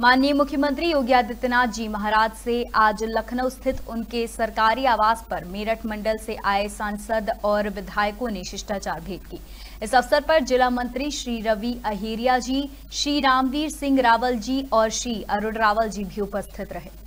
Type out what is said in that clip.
माननीय मुख्यमंत्री योगी आदित्यनाथ जी महाराज से आज लखनऊ स्थित उनके सरकारी आवास पर मेरठ मंडल से आए सांसद और विधायकों ने शिष्टाचार भेंट की। इस अवसर पर जिला मंत्री श्री रवि अहिरिया जी, श्री रामवीर सिंह रावल जी और श्री अरुण रावल जी भी उपस्थित रहे।